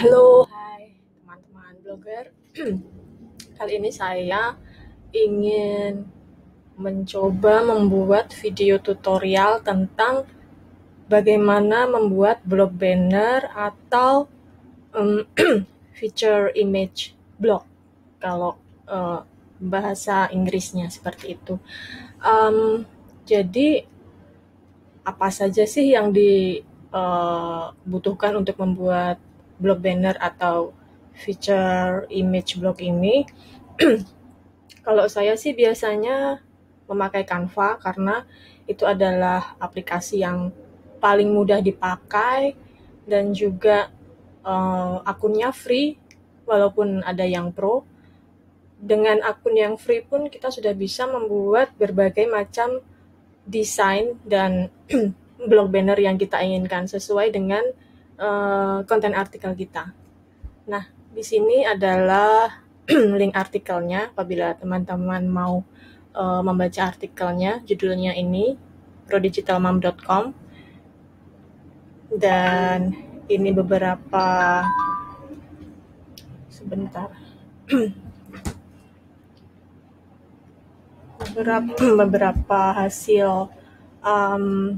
Halo, hai teman-teman blogger. Kali ini saya ingin mencoba membuat video tutorial tentang bagaimana membuat blog banner atau um, feature image blog kalau uh, bahasa Inggrisnya seperti itu. Um, jadi apa saja sih yang dibutuhkan uh, untuk membuat blog banner atau feature image blog ini. Kalau saya sih biasanya memakai Canva karena itu adalah aplikasi yang paling mudah dipakai dan juga uh, akunnya free walaupun ada yang pro. Dengan akun yang free pun kita sudah bisa membuat berbagai macam desain dan blog banner yang kita inginkan sesuai dengan Eh, konten artikel kita. Nah, di sini adalah link artikelnya. Apabila teman-teman mau uh, membaca artikelnya, judulnya ini prodigitalmom.com dan ini beberapa sebentar. Beberapa beberapa hasil um,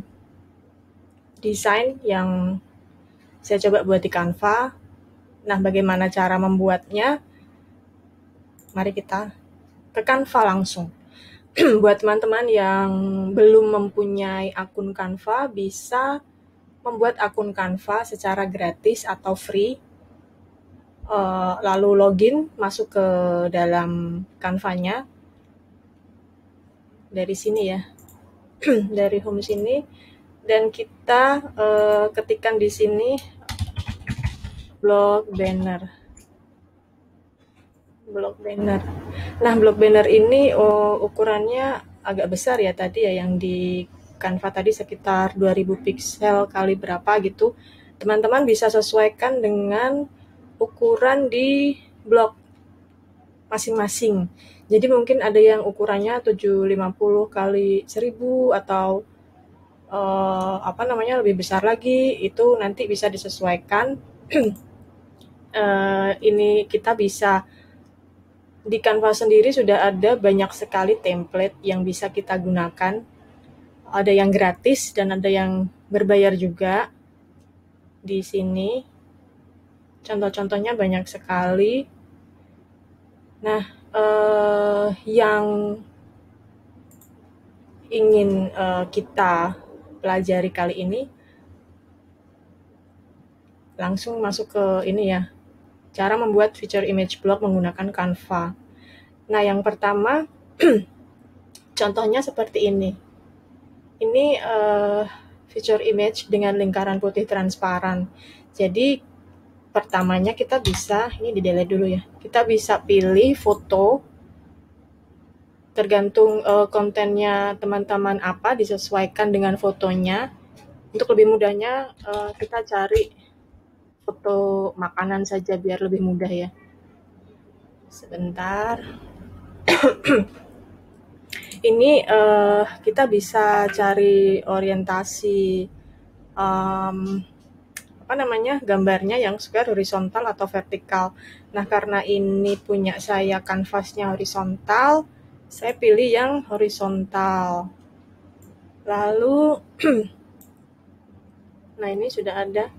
desain yang saya coba buat di Canva. Nah, bagaimana cara membuatnya? Mari kita ke Canva langsung. buat teman-teman yang belum mempunyai akun Canva, bisa membuat akun Canva secara gratis atau free. Uh, lalu login, masuk ke dalam Canva-nya. Dari sini ya. Dari home sini dan kita uh, ketikkan di sini blog banner. Blog banner. Nah blog banner ini oh, ukurannya agak besar ya tadi ya yang di Canva tadi sekitar 2000 pixel kali berapa gitu. Teman-teman bisa sesuaikan dengan ukuran di blog masing-masing. Jadi mungkin ada yang ukurannya 750 kali 1000 atau uh, apa namanya lebih besar lagi itu nanti bisa disesuaikan. Uh, ini kita bisa di Canva sendiri sudah ada banyak sekali template yang bisa kita gunakan. Ada yang gratis dan ada yang berbayar juga di sini. Contoh-contohnya banyak sekali. Nah uh, yang ingin uh, kita pelajari kali ini langsung masuk ke ini ya cara membuat feature image blog menggunakan Canva. Nah yang pertama contohnya seperti ini. Ini uh, feature image dengan lingkaran putih transparan. Jadi pertamanya kita bisa ini di delete dulu ya kita bisa pilih foto tergantung uh, kontennya teman-teman apa disesuaikan dengan fotonya. Untuk lebih mudahnya uh, kita cari foto makanan saja biar lebih mudah ya. Sebentar. Ini uh, kita bisa cari orientasi um, apa namanya gambarnya yang suka horizontal atau vertikal. Nah karena ini punya saya kanvasnya horizontal saya pilih yang horizontal. Lalu, nah ini sudah ada.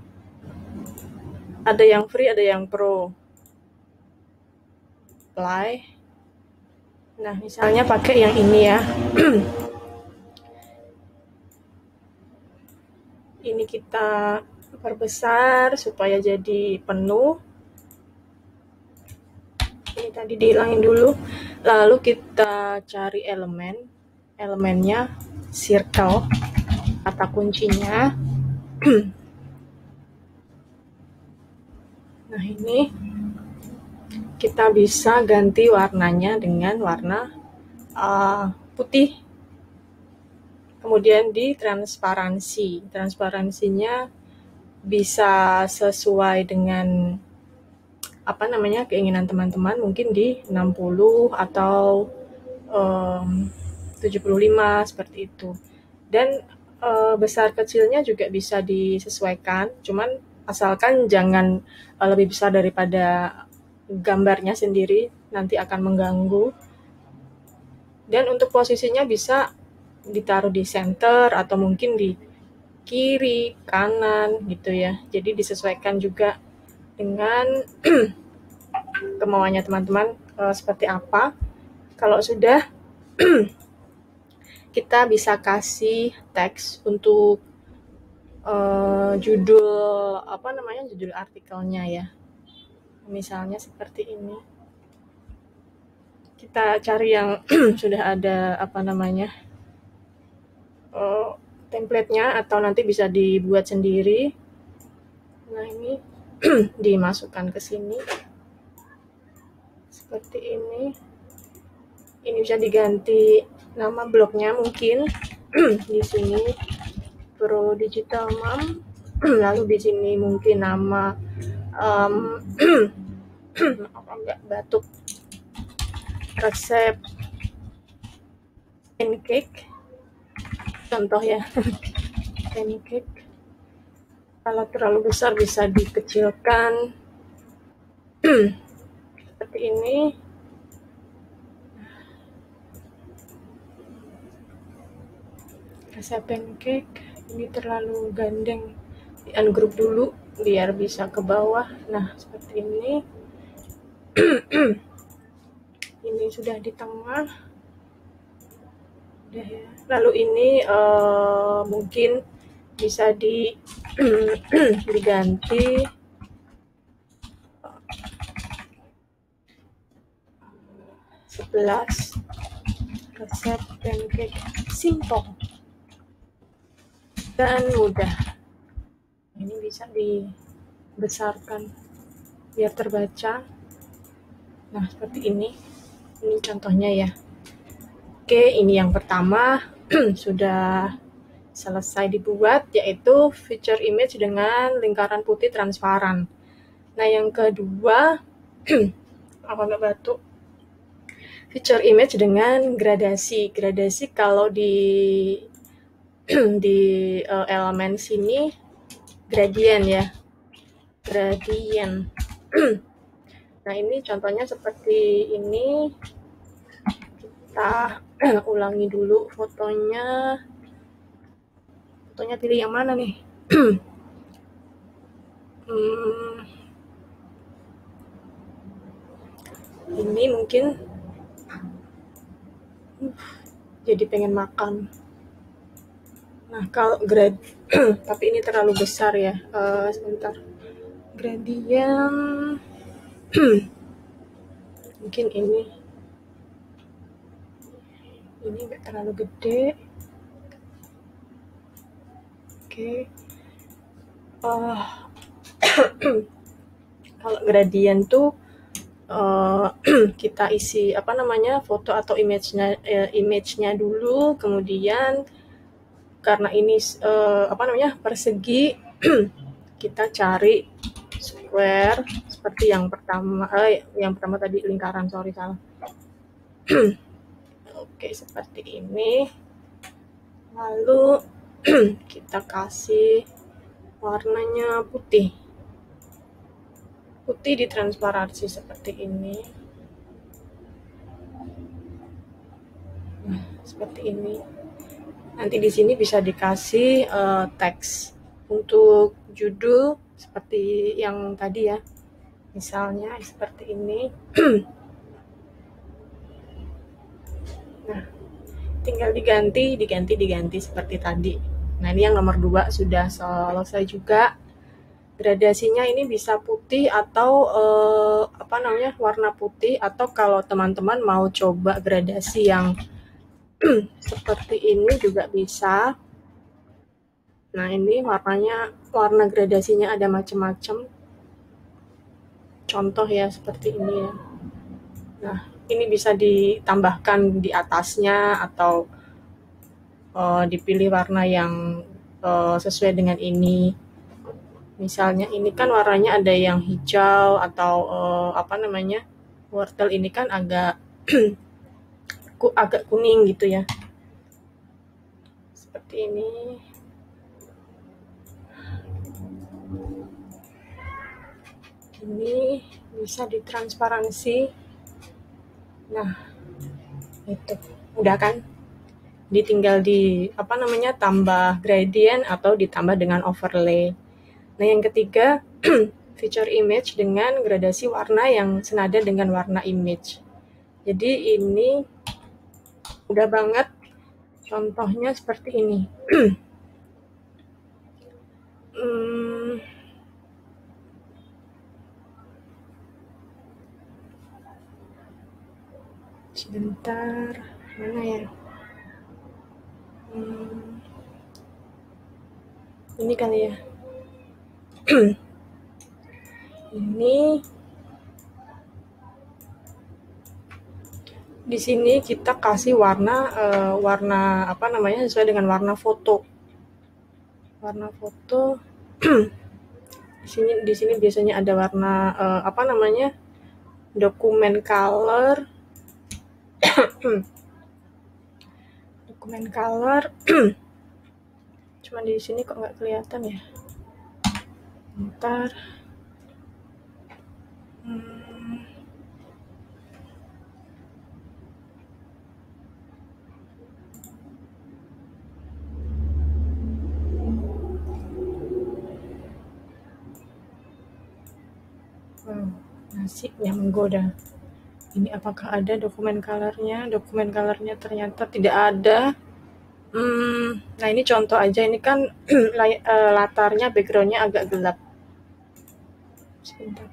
Ada yang free, ada yang pro. Apply. Nah, misalnya pakai yang ini ya. ini kita perbesar supaya jadi penuh ini tadi dihilangin dulu. Lalu kita cari elemen. Elemennya circle kata kuncinya. Nah ini kita bisa ganti warnanya dengan warna uh, putih. Kemudian di transparansi. Transparansinya bisa sesuai dengan apa namanya keinginan teman-teman mungkin di 60 atau um, 75 seperti itu dan uh, besar kecilnya juga bisa disesuaikan cuman asalkan jangan uh, lebih besar daripada gambarnya sendiri, nanti akan mengganggu. Dan untuk posisinya bisa ditaruh di center atau mungkin di kiri, kanan gitu ya. Jadi disesuaikan juga dengan kemauannya teman-teman uh, seperti apa. Kalau sudah kita bisa kasih teks untuk uh, judul apa namanya judul artikelnya ya. Misalnya seperti ini. Kita cari yang sudah ada apa namanya uh, templatenya atau nanti bisa dibuat sendiri. Nah ini dimasukkan ke sini. Seperti ini. Ini bisa diganti nama blognya mungkin. Di sini Pro Digital Mom. Lalu di sini mungkin nama um, apa enggak batuk resep pancake. Contoh ya. Pancake kalau terlalu besar bisa dikecilkan. Seperti ini. Rasa pancake ini terlalu gandeng. Di ungroup dulu biar bisa ke bawah. Nah seperti ini. Ini sudah di tengah. Udah ya. Lalu ini uh, mungkin bisa di diganti. Sebelas. Resep pancake simple dan mudah ini bisa dibesarkan biar terbaca. Nah seperti ini. Ini contohnya ya. Oke ini yang pertama. Sudah selesai dibuat yaitu feature image dengan lingkaran putih transparan. Nah yang kedua apa nggak batuk feature image dengan gradasi. Gradasi kalau di di uh, elemen sini gradient ya. Gradient. Nah ini contohnya seperti ini. Kita ulangi dulu fotonya fotonya pilih yang mana nih hmm, ini mungkin jadi pengen makan Nah, kalau grad tapi ini terlalu besar ya. Uh, sebentar. Gradient mungkin ini. Ini enggak terlalu gede. Oke. Okay. Uh, kalau gradient tuh uh, kita isi apa namanya foto atau image-nya uh, image-nya dulu, kemudian karena ini uh, apa namanya persegi kita cari square seperti yang pertama eh, yang pertama tadi lingkaran sorry salah oke seperti ini lalu kita kasih warnanya putih putih di transparansi seperti ini nah, seperti ini Nanti di sini bisa dikasih uh, teks untuk judul seperti yang tadi ya. Misalnya seperti ini. nah, tinggal diganti, diganti, diganti seperti tadi. Nah, ini yang nomor dua sudah selesai juga. Gradasinya ini bisa putih atau uh, apa namanya warna putih atau kalau teman-teman mau coba gradasi yang seperti ini juga bisa. Nah ini warnanya warna gradasinya ada macam-macam contoh ya seperti ini ya. Nah ini bisa ditambahkan di atasnya atau uh, dipilih warna yang uh, sesuai dengan ini. Misalnya ini kan warnanya ada yang hijau atau uh, apa namanya wortel ini kan agak agak kuning gitu ya. Seperti ini. Sini bisa ditransparansi. Nah itu. Udah kan ditinggal di apa namanya tambah gradient atau ditambah dengan overlay. Nah yang ketiga feature image dengan gradasi warna yang senada dengan warna image. Jadi ini udah banget contohnya seperti ini. Hmm, sebentar mana ya hmm, ini kali ya. Ini di sini kita kasih warna uh, warna apa namanya sesuai dengan warna foto. Warna foto. Di sini di sini biasanya ada warna uh, apa namanya dokumen color dokumen color. Cuma di sini kok nggak kelihatan ya? Ntar. Hmm. wow nasi yang menggoda ini apakah ada dokumen colornya? Dokumen colornya ternyata tidak ada. Hmm, nah ini contoh aja. Ini kan eh, latarnya backgroundnya agak gelap. Sebentar.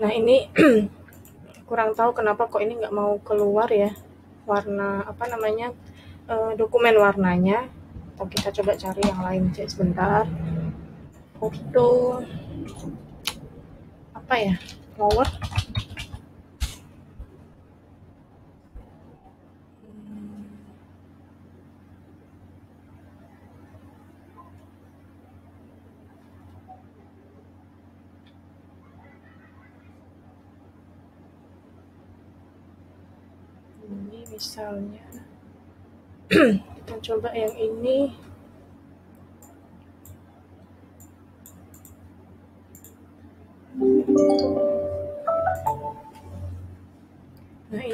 Nah ini kurang tahu kenapa kok ini nggak mau keluar ya. Warna apa namanya uh, dokumen warnanya. Kita coba cari yang lain cek sebentar. Foto apa ya? Flower ini misalnya. Kita coba yang ini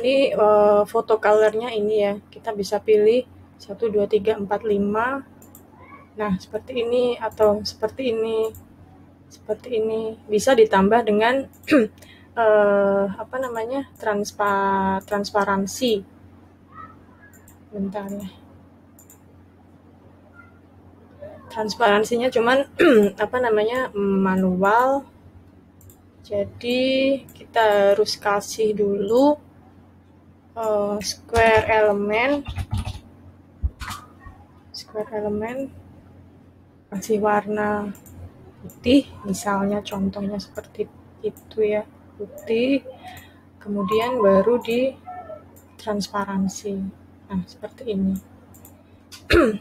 Ini uh, foto colornya ini ya. Kita bisa pilih 1 2 3 4 5. Nah, seperti ini atau seperti ini. Seperti ini. Bisa ditambah dengan uh, apa namanya? transpa transparansi. Bentar ya. Transparansinya cuman apa namanya? manual. Jadi kita harus kasih dulu uh, square element. Square element. Kasih warna putih misalnya contohnya seperti itu ya putih. Kemudian baru di transparansi. Nah seperti ini.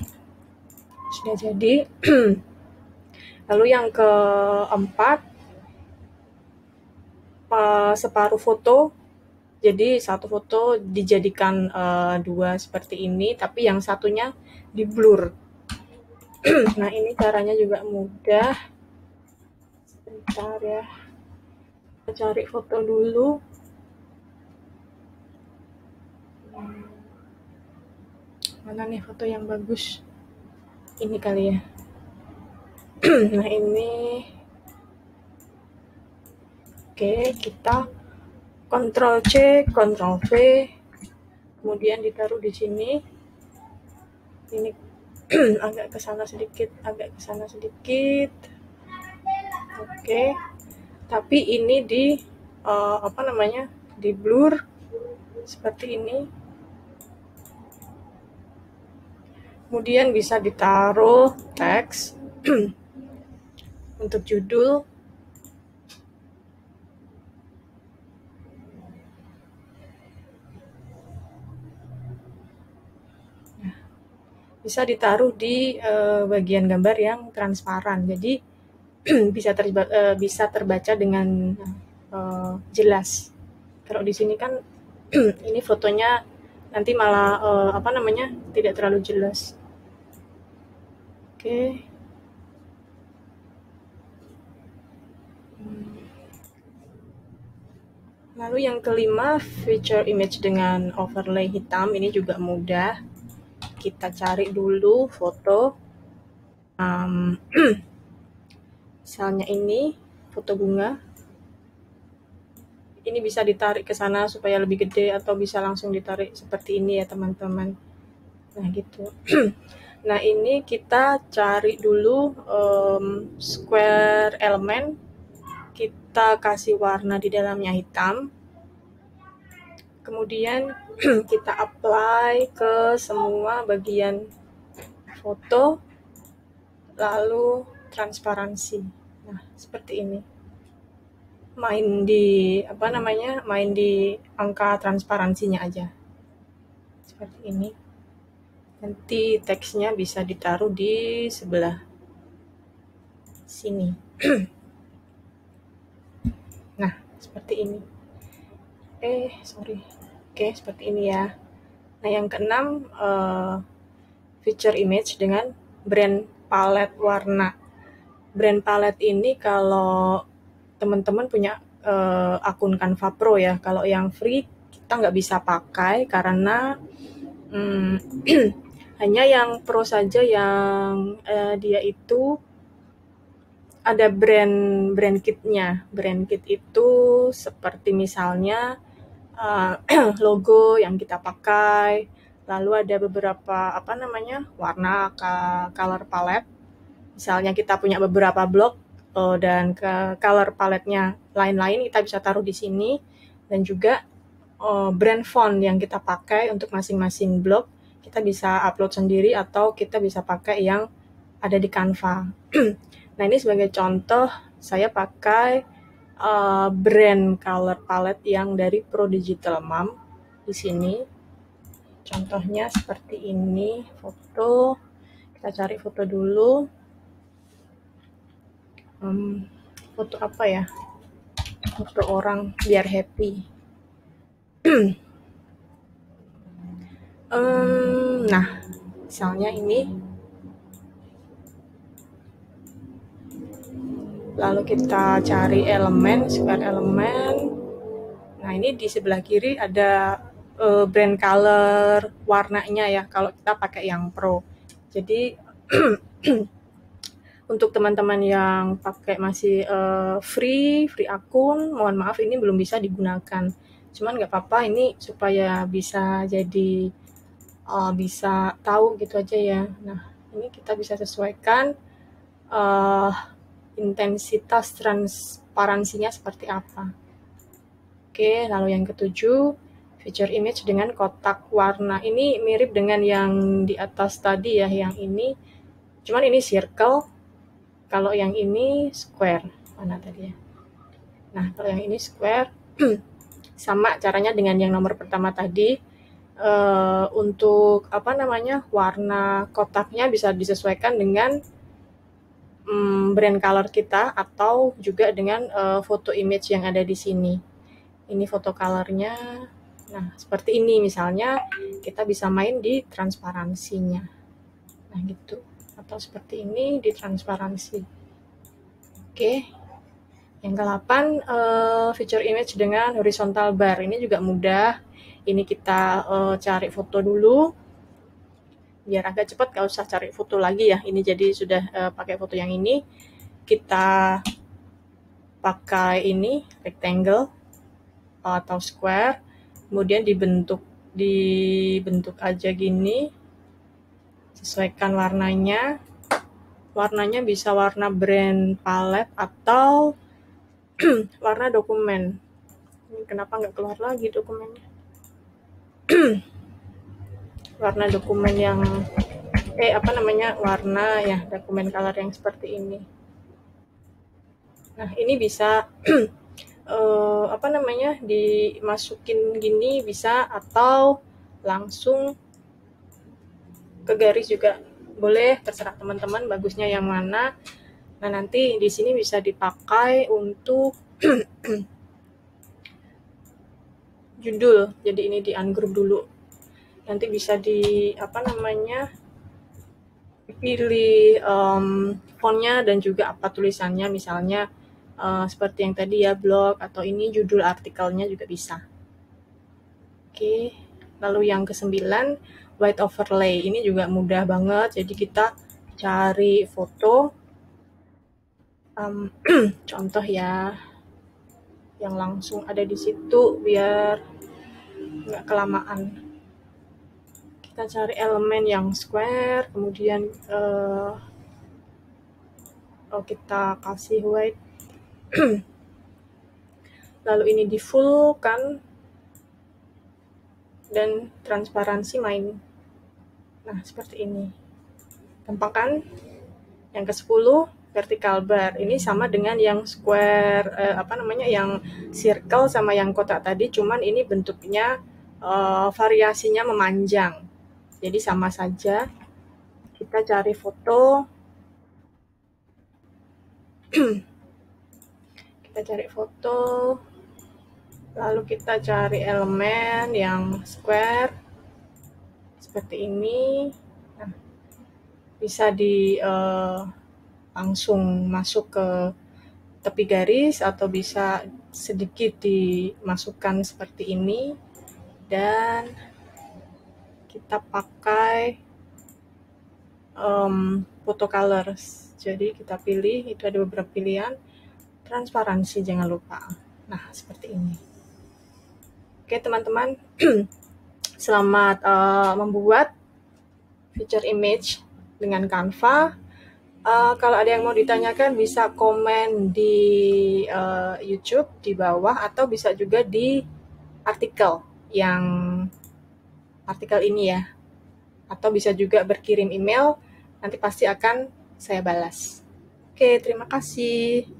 Sudah jadi. Lalu yang keempat separuh foto jadi satu foto dijadikan uh, dua seperti ini, tapi yang satunya di blur. nah ini caranya juga mudah. Sebentar ya. Kita cari foto dulu. Mana nih foto yang bagus? Ini kali ya. nah ini. Oke, kita Ctrl C, Ctrl V, kemudian ditaruh di sini. Ini agak ke sana sedikit, agak ke sana sedikit. Oke. Tapi ini di uh, apa namanya? di blur seperti ini. Kemudian bisa ditaruh teks untuk judul bisa ditaruh di uh, bagian gambar yang transparan. Jadi bisa terba, uh, bisa terbaca dengan uh, jelas. Kalau di sini kan ini fotonya nanti malah uh, apa namanya tidak terlalu jelas. Oke. Okay. Lalu yang kelima, feature image dengan overlay hitam ini juga mudah kita cari dulu foto. Um, misalnya ini foto bunga. Ini bisa ditarik ke sana supaya lebih gede atau bisa langsung ditarik seperti ini ya teman-teman. Nah gitu. nah ini kita cari dulu um, square element kita kasih warna di dalamnya hitam. Kemudian kita apply ke semua bagian foto, lalu transparansi. Nah, seperti ini. Main di apa namanya? Main di angka transparansinya aja. Seperti ini. Nanti teksnya bisa ditaruh di sebelah sini. seperti ini eh sorry. Oke seperti ini ya. Nah yang keenam uh, feature image dengan brand palette warna. Brand palette ini kalau teman-teman punya uh, akun Canva Pro ya kalau yang free kita nggak bisa pakai karena hmm, hanya yang pro saja yang uh, dia itu ada brand brand kitnya. Brand kit itu seperti misalnya uh, logo yang kita pakai, lalu ada beberapa apa namanya warna color palette. Misalnya kita punya beberapa blok uh, dan ke color paletnya lain-lain kita bisa taruh di sini dan juga uh, brand font yang kita pakai untuk masing-masing blok kita bisa upload sendiri atau kita bisa pakai yang ada di Canva. Nah, ini sebagai contoh saya pakai uh, brand color palette yang dari Pro Digital Mom di sini. Contohnya seperti ini, foto. Kita cari foto dulu. Um, foto apa ya? Foto orang biar happy. um, nah, misalnya ini lalu kita cari elemen square elemen. Nah ini di sebelah kiri ada uh, brand color warnanya ya kalau kita pakai yang pro. Jadi untuk teman-teman yang pakai masih uh, free free akun mohon maaf ini belum bisa digunakan. Cuman nggak apa-apa ini supaya bisa jadi uh, bisa tahu gitu aja ya. Nah ini kita bisa sesuaikan uh, intensitas transparansinya seperti apa. Oke, lalu yang ketujuh, feature image dengan kotak warna. Ini mirip dengan yang di atas tadi ya, yang ini. Cuman ini circle, kalau yang ini square. Mana tadi ya? Nah, kalau yang ini square, sama caranya dengan yang nomor pertama tadi. Uh, untuk apa namanya warna kotaknya bisa disesuaikan dengan um, brand color kita atau juga dengan uh, foto image yang ada di sini. Ini foto colornya. Nah, seperti ini misalnya kita bisa main di transparansinya. Nah, gitu. Atau seperti ini di transparansi. Oke. Yang ke-8 uh, feature image dengan horizontal bar. Ini juga mudah. Ini kita uh, cari foto dulu biar agak cepat gak usah cari foto lagi ya. Ini jadi sudah uh, pakai foto yang ini. Kita pakai ini rectangle atau square. Kemudian dibentuk dibentuk aja gini. Sesuaikan warnanya. Warnanya bisa warna brand palette atau warna dokumen. Ini kenapa nggak keluar lagi dokumennya warna dokumen yang eh apa namanya warna ya dokumen color yang seperti ini. Nah ini bisa uh, apa namanya dimasukin gini bisa atau langsung ke garis juga. Boleh terserah teman-teman bagusnya yang mana. Nah nanti di sini bisa dipakai untuk judul. Jadi ini di ungroup dulu nanti bisa di apa namanya pilih um, fontnya dan juga apa tulisannya misalnya uh, seperti yang tadi ya blog atau ini judul artikelnya juga bisa. Oke, lalu yang kesembilan white overlay ini juga mudah banget. Jadi kita cari foto, um, contoh ya, yang langsung ada di situ biar nggak kelamaan. Kita cari elemen yang square, kemudian uh, oh kita kasih white. Lalu ini di full kan? Dan transparansi main. Nah seperti ini. Gampang kan yang ke 10 vertical bar. Ini sama dengan yang square eh, apa namanya yang circle sama yang kotak tadi. Cuman ini bentuknya eh, variasinya memanjang jadi sama saja. Kita cari foto. Kita cari foto. Lalu kita cari elemen yang square seperti ini. Nah, bisa di uh, langsung masuk ke tepi garis atau bisa sedikit dimasukkan seperti ini. Dan kita pakai um, photo colors jadi kita pilih, itu ada beberapa pilihan. Transparansi jangan lupa. Nah, seperti ini. Oke, teman-teman. Selamat uh, membuat feature image dengan Canva. Uh, kalau ada yang mau ditanyakan bisa komen di uh, YouTube di bawah atau bisa juga di artikel yang artikel ini ya. Atau bisa juga berkirim email, nanti pasti akan saya balas. Oke, terima kasih.